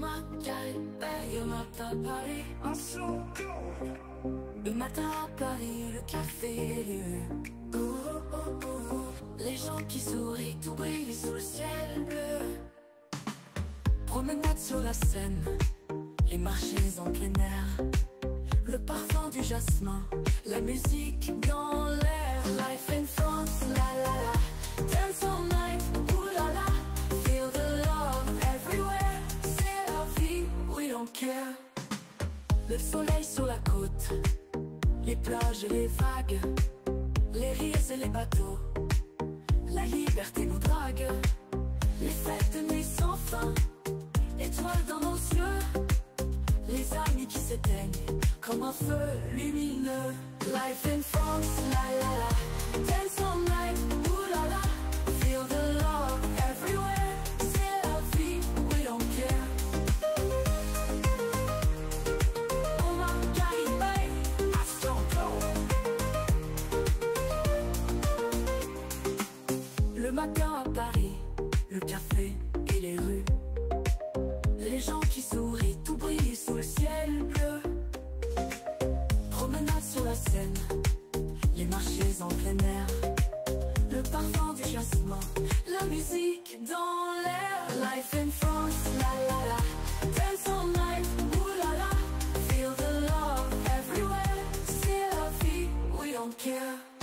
Paris, le matin à Paris, un son Le matin à Paris, le café, ouh, ouh, Les gens qui sourient, tout brille sous le ciel bleu Promenade sur la Seine, les marchés en plein air Le parfum du jasmin, la musique dans l'air Life in Le soleil sur la côte. Les plages et les vagues. Les rires et les bateaux. La liberté nous drague. Les fêtes de nuit sans fin. Étoiles dans nos yeux. Les amis qui s'éteignent Comme un feu lumineux. Life in France, la la matin à Paris, le café et les rues. Les gens qui sourient, tout brille sous le ciel bleu. Promenade sur la Seine, les marchés en plein air. Le parfum du jasmin, la musique dans l'air. Life in France, la la la. Dance all night, oulala. Feel the love everywhere. C'est la vie, we don't care.